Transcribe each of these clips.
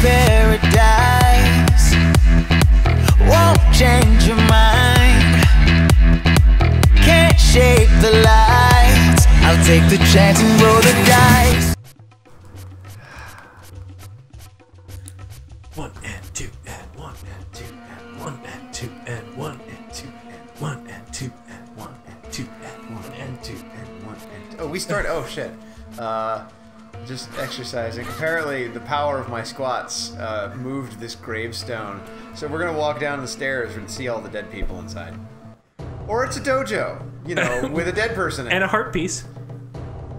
paradise won't change your mind. Can't shape the lights. I'll take the chance and roll the dice. One and two and one and two and one and two and one and two and one and two and one and two and one and two and one and two. Oh, we start. Oh shit. Uh, just exercising. Apparently, the power of my squats uh, moved this gravestone. So we're gonna walk down the stairs and see all the dead people inside. Or it's a dojo, you know, with a dead person in And it. a heart piece.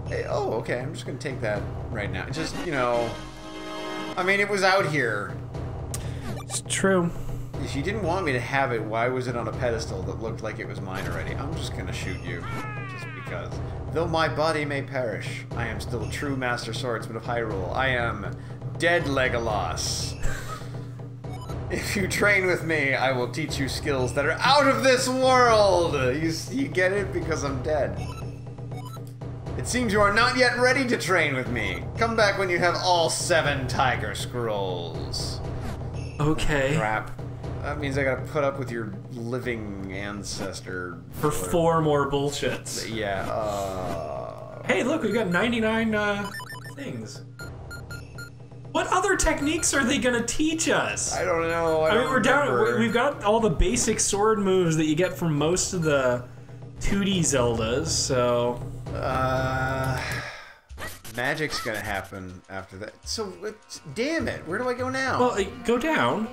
Hey, oh, okay. I'm just gonna take that right now. Just you know, I mean, it was out here. It's true. If you didn't want me to have it, why was it on a pedestal that looked like it was mine already? I'm just gonna shoot you, because. Though my body may perish, I am still a true master swordsman of Hyrule. I am dead Legolas. If you train with me, I will teach you skills that are out of this world. You, you get it because I'm dead. It seems you are not yet ready to train with me. Come back when you have all seven Tiger Scrolls. Okay. Crap. That means I gotta put up with your living ancestor. For four more bullshits. Yeah, uh. Hey, look, we've got 99 uh, things. What other techniques are they gonna teach us? I don't know. I, I mean, we're down. remember. we- We've got all the basic sword moves that you get from most of the 2D Zeldas. So Uh. Magic's gonna happen after that. So, damn it. Where do I go now? Well, uh, go down.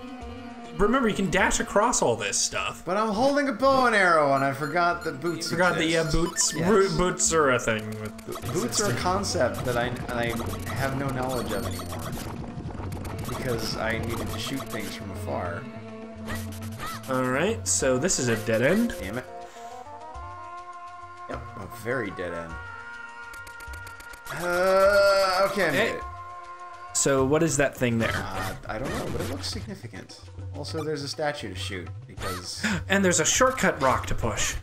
Remember, you can dash across all this stuff. but I'm holding a bow and arrow, and I forgot that boots. Forgot the uh, boots. Yes. boots are a thing. With Boots are a concept that I, I have no knowledge of anymore. Because I needed to shoot things from afar. All right, so this is a dead end. Damn it. Yep, a very dead end. Uh, okay, I made it. So what is that thing there? Uh, I don't know, but it looks significant. Also, there's a statue to shoot, because And there's a shortcut rock to push.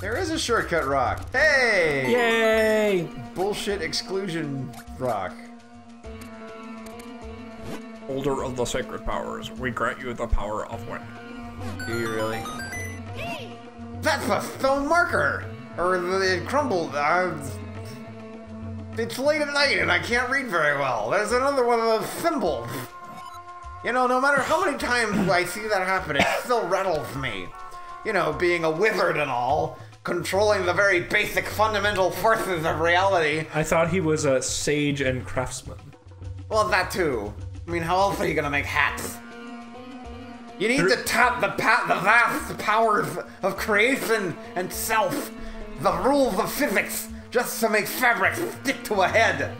there is a shortcut rock. Hey! Yay! Bullshit exclusion rock. Holder of the sacred powers, we grant you the power of wind. Do you really? That's a stone marker! Or the, it crumbled. Uh, it's late at night and I can't read very well. There's another one of those symbols. You know, no matter how many times I see that happen, it still rattles me. You know, being a wizard and all, controlling the very basic fundamental forces of reality. I thought he was a sage and craftsman. Well, that too. I mean, how else are you gonna make hats? You need to tap the pa- the vast powers of creation and self, the rules of physics, just to make fabric stick to a head.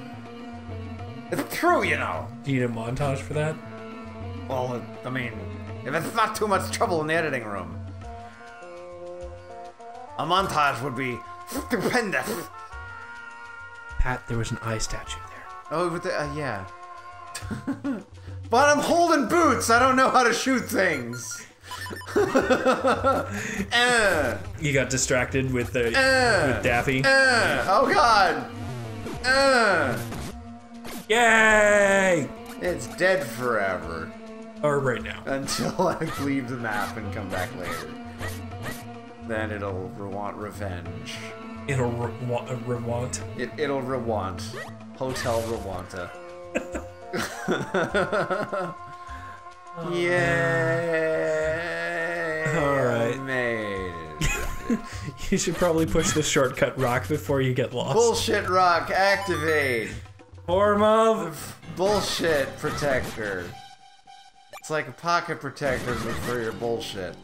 It's true, you know. Do you need a montage for that? Well, I mean, if it's not too much trouble in the editing room, a montage would be stupendous. Pat, there was an eye statue there. Oh, with the, uh, yeah. but I'm holding boots. I don't know how to shoot things. Uh, You got distracted with the Uh. with Daffy. uh, oh God. Uh, Yay! it's dead forever Or right now. until I leave the map and come back later. Then it'll re- want revenge. It'll re- wa- uh, rewant. It, it'll rewant. Hotel Rwanta. Yay! All I made it. You should probably push the shortcut rock before you get lost. Bullshit rock activate. Form of. Bullshit protector. It's like a pocket protector but for your bullshit.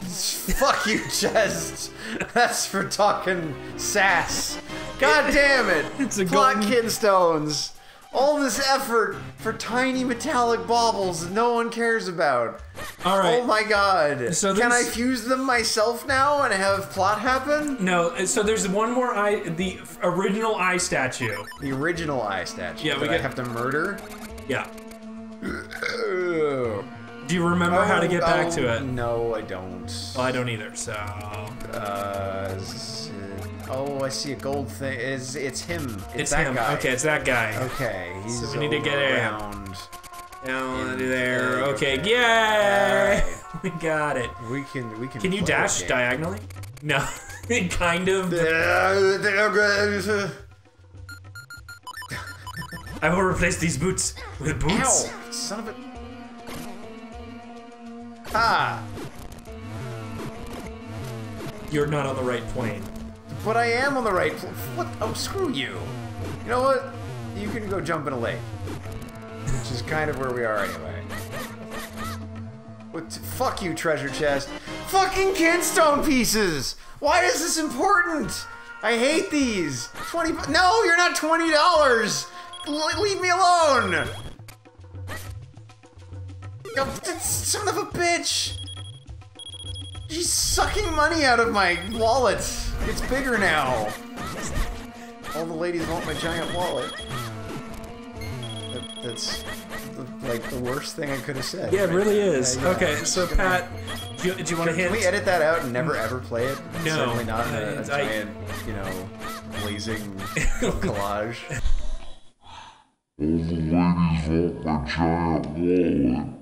Fuck you, chest. That's for talking sass. God damn it! It's a plot golden- kidstones. All this effort for tiny metallic baubles that no one cares about. All right. Oh my god. So Can I fuse them myself now and have plot happen? No, so there's one more eye, the original eye statue. The original eye statue. Yeah, we that I have to murder. Yeah. Do you remember how to get back to oh, it? No, I don't. Well, I don't either. So Uh, oh, I see a gold thing. Is it's him? It's, it's that him. guy. Okay, it's that guy. Okay, he's So we need to get him. around. Down In there. Okay, yay! Alright. We got it. We can we can. Can you dash diagonally? No, kind of. I will replace these boots with boots. Ow, Son of a. Ah! You're not on the right plane. But I am on the right. What? Oh, screw you. You know what? You can go jump in a lake. Which is kind of where we are anyway. What? Fuck you, treasure chest. Fucking kinstone pieces! Why is this important? I hate these. 20. No, you're not $20! L- leave me alone! Son of a bitch! She's sucking money out of my wallet. It's bigger now. All the ladies want my giant wallet. That, that's the, like the worst thing I could have said. Yeah, it really is. Yeah, yeah. Okay, so Pat, do you, do you want to Can hint? we edit that out and never ever play it? No. Certainly not in a, a I- giant, you know, blazing collage. All the ladies want my giant wallet.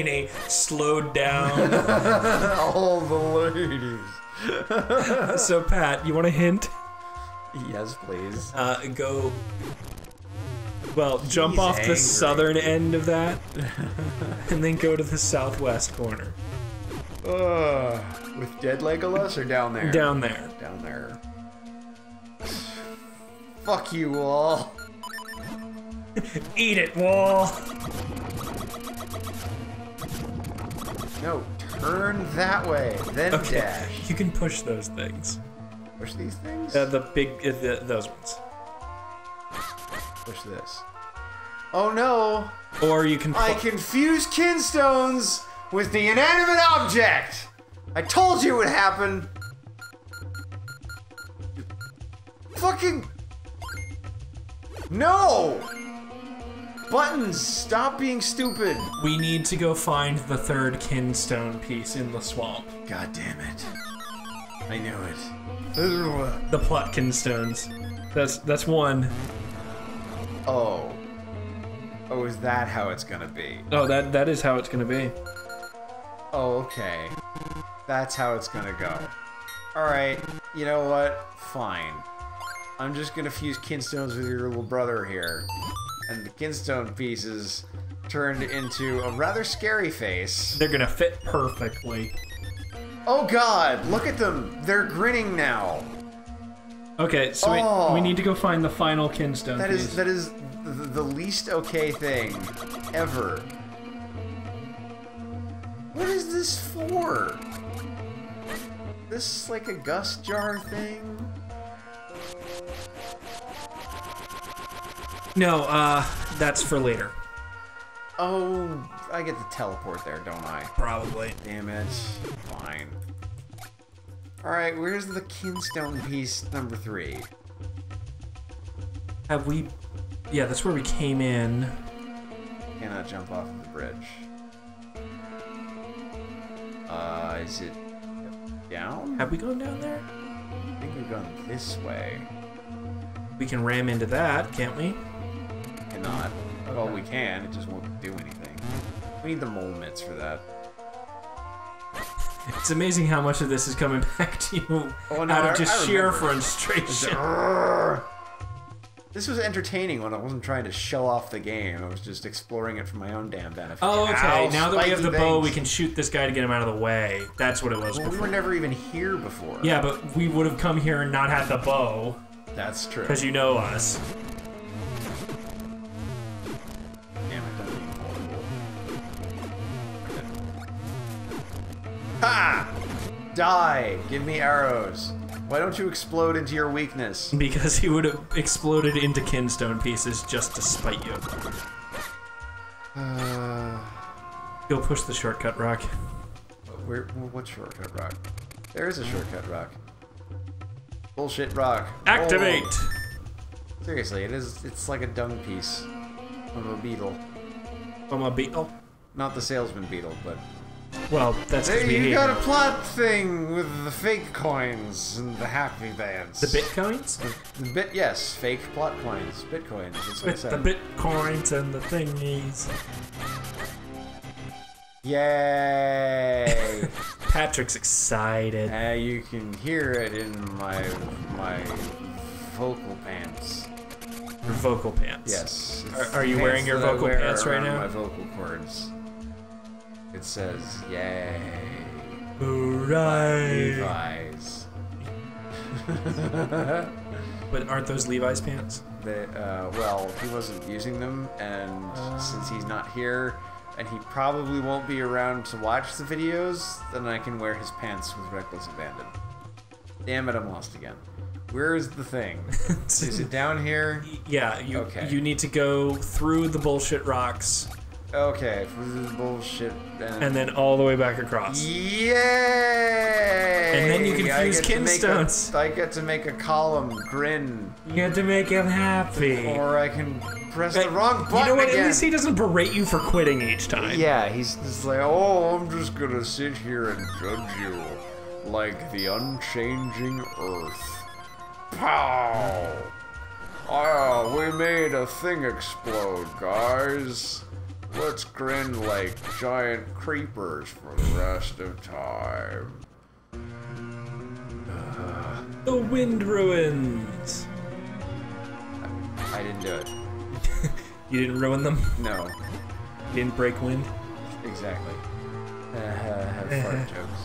In a slowed down. All the ladies. so Pat, you want to hint? Yes, please. Uh, go. Well, jump He's off the southern end of that, and then go to the southwest corner. Uh, with dead Legolas or down there? Down there. Down there. Fuck you Wall. Eat it, wall. No, turn that way, then Okay, dash. you can push those things. Push these things. Uh, the big, uh, the, those ones. Push this. Oh no! Or you can. I confuse kinstones with the inanimate object. I told you it would happen. Fucking. No! Buttons, stop being stupid. We need to go find the third kinstone piece in the swamp. God damn it. I knew it. The plot kinstones. That's that's one. Oh. Oh, is that how it's gonna be? Oh, that that is how it's gonna be. Oh, okay. That's how it's gonna go. Alright, you know what? Fine. I'm just gonna fuse kinstones with your little brother here. And the kinstone pieces turned into a rather scary face. They're gonna fit perfectly. Oh god, look at them! They're grinning now! Okay, so Oh. we, we oh. need to go find the final kinstone That piece. is that is the, the least okay thing ever. What is this for? This is like a gust jar thing? No, uh, that's for later. Oh, I get to teleport there, don't I? Probably. Damn it. Fine. Alright, where's the kinstone piece number three? Have we? Yeah, that's where we came in. Cannot jump off of the bridge. Uh, is it down? Have we gone down there? I think we've gone this way. We can ram into that, can't we? Cannot. Well, we can, it just won't do anything. We need the mole mitts for that. It's amazing how much of this is coming back to you Oh, no, out of just I sheer remember. frustration. This was entertaining when I wasn't trying to show off the game. I was just exploring it for my own damn benefit. Oh, okay. Ow, now that we have the spiky bow, we can shoot this guy to get him out of the way. That's what it was Well, we were never even here before. Yeah, but we would have come here and not had the bow, That's true. because you know us. Die! Give me arrows. Why don't you explode into your weakness? Because he would have exploded into kinstone pieces just to spite you. Uh, Go push the shortcut rock. where? What shortcut rock? There is a shortcut rock. Bullshit rock. Activate! Oh, seriously, it is. It's like a dung piece of a beetle. I'm a beetle. Not the salesman beetle, but Well, that's hey, we you got a plot thing with the fake coins and the happy bands. the bitcoins. The bit, yes, fake plot coins, bitcoins. That's what I said. the bitcoins and the thingies. Yay! Patrick's excited. uh, you can hear it in my my vocal pants. Your vocal pants. Yes. Are- are you Pants wearing your vocal wear pants right now? My vocal cords. It says "Yay." Hooray! Levi's. But aren't those Levi's pants? They, uh, well, he wasn't using them, and since he's not here, and he probably won't be around to watch the videos, then I can wear his pants with reckless abandon. Damn it, I'm lost again. Where is the thing? is it down here? Yeah, you Okay. you need to go through the bullshit rocks Okay, bullshit. And, and then all the way back across. Yay! And then you can I fuse get to make a- kinstones. I get to make a column grin, You get to make him happy. or I can press the wrong button you know what? again. At least he doesn't berate you for quitting each time. Yeah, he's just like, oh, I'm just gonna sit here and judge you like the unchanging earth. Pow! Oh, we made a thing explode, guys. Let's grin like giant creepers for the rest of time. Uh, the wind ruins. I didn't do it. You didn't ruin them. No, You didn't break wind. exactly. Uh, have uh, fart uh. jokes.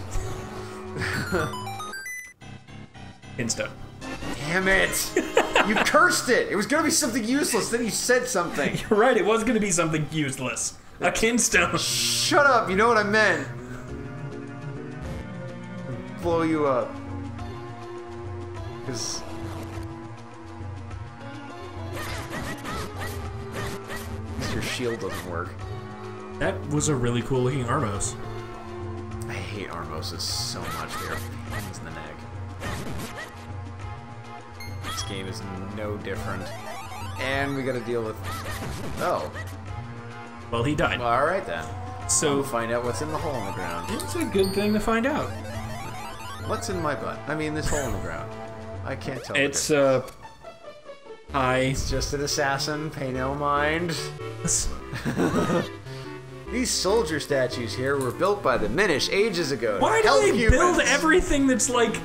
Insta. Damn it! you cursed it! It was gonna be something useless, then you said something. You're right. It was going to be something useless. A kinstone. Shut up, you know what I meant. Blow you up. Cause Cause your shield doesn't work. That was a really cool looking Armos. I hate Armoses so much. They are pains in the neck. Game is no different. And we gotta deal with. Oh, Well, he died. well, alright then. So We'll find out what's in the hole in the ground. it's a good thing to find out. What's in my butt? I mean, this hole in the ground. I can't tell. It's uh, I. It's just an assassin, pay no mind. These soldier statues here were built by the Minish ages ago. Why do they build humans. everything that's like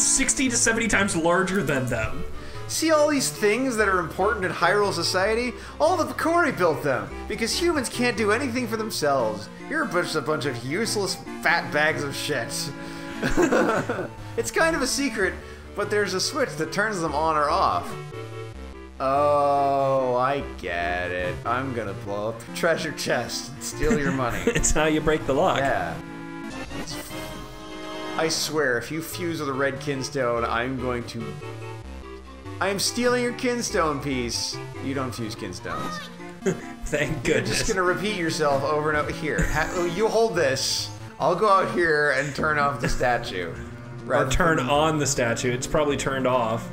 60 to 70 times larger than them? See all these things that are important in Hyrule society? All the Picori built them because humans can't do anything for themselves. You're a bunch, a bunch of useless fat bags of shit. it's kind of a secret, but there's a switch that turns them on or off. Oh, I get it. I'm gonna blow up your treasure chest and steal your money. It's how you break the lock. Yeah. I swear, if you fuse with a red kinstone, I'm going to. I am stealing your kinstone piece. You don't fuse kinstones. Thank You're goodness. just gonna repeat yourself over and over. Here, you hold this. I'll go out here and turn off the statue. Or turn than- on the statue. It's probably turned off.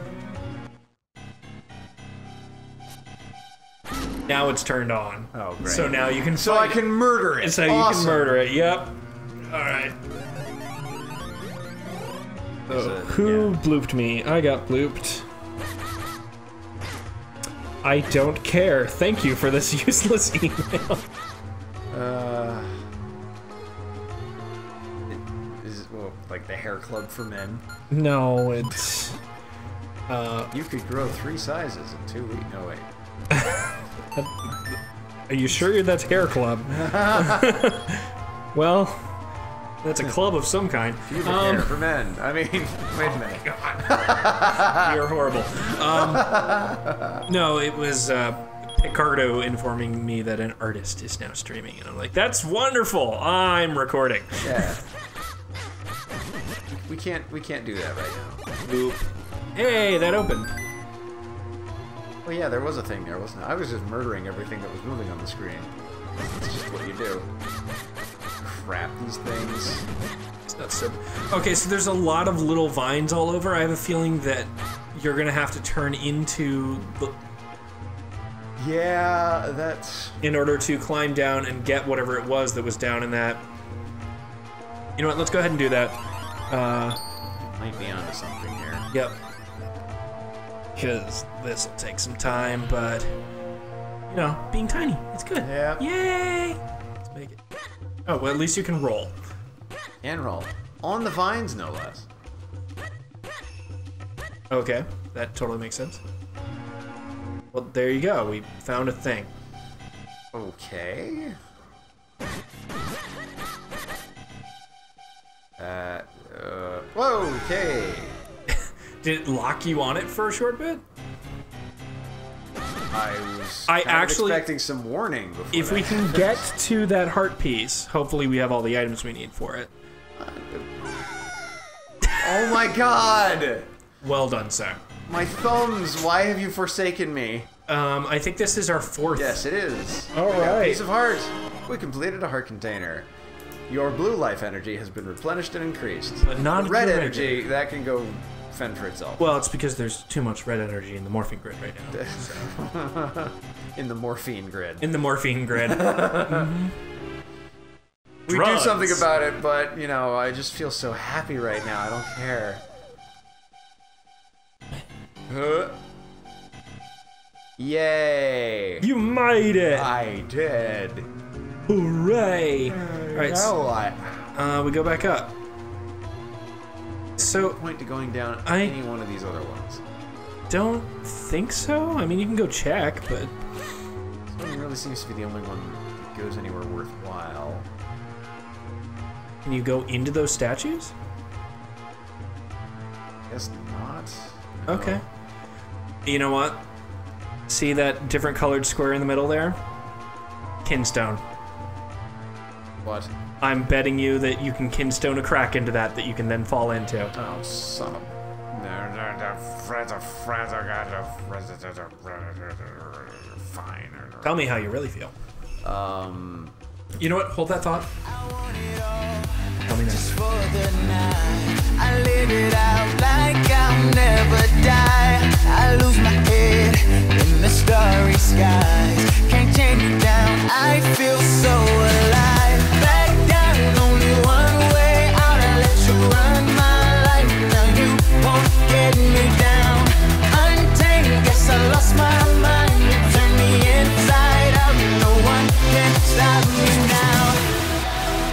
Now it's turned on. Oh, great. So now you can. So I can murder it. it. So you can murder it. Yep. All right. There's a- Who yeah. blooped me? I got blooped. I don't care. Thank you for this useless email. Uh, is it well, like the hair club for men? no, it's. Uh, You could grow three sizes in two weeks. No wait. are you sure that's hair club? well, that's a club of some kind. Pubic Um, hair for men. I mean, wait a minute. You're horrible. Um, no, it was uh, Picardo informing me that an artist is now streaming, and I'm like, that's wonderful. I'm recording. Yeah. We can't. We can't do that right now. Boop. Hey, that opened. Well, yeah, there was a thing there, wasn't there? I was just murdering everything that was moving on the screen. It's just what you do. Crap, these things. That's so. Okay, so there's a lot of little vines all over. I have a feeling that you're gonna have to turn into the. Yeah, that's. in order to climb down and get whatever it was that was down in that. You know what? Let's go ahead and do that. Uh, Might be onto something here. yep. Because this will take some time, but you know, being tiny, it's good. Yep. Yay! Let's make it. Oh well, at least you can roll. And roll. On the vines, no less. Okay, that totally makes sense. Well, there you go. We found a thing. Okay. Uh, uh, whoa, okay. Did it lock you on it for a short bit? I was I actually- expecting some warning before If we can get to that heart piece, hopefully we have all the items we need for it. Oh my god! Well done, sir. My thumbs, why have you forsaken me? Um, I think this is our fourth. Yes, it is. All We right. Piece of heart. We completed a heart container. Your blue life energy has been replenished and increased. But not red energy, that can go fend for itself. Well, it's because there's too much red energy in the morphine grid right now. In the morphine grid. In the morphine grid. we Drugs. do something about it, but you know, I just feel so happy right now. I don't care. Huh. Yay! you made it! I did. Hooray! All right, so, Now I uh, we go back up. So, point to going down I- any one of these other ones. don't think so. I mean, you can go check, but This one really seems to be the only one that goes anywhere worthwhile. can you go into those statues? Guess not. Okay. You know what? See that different colored square in the middle there? Kinstone. What? I'm betting you that you can kinstone a crack into that that you can then fall into. Oh, son of Fine. Tell me how you really feel. Um. You know what? Hold that thought. Tell me now. I getting me down. Untamed, guess I lost my.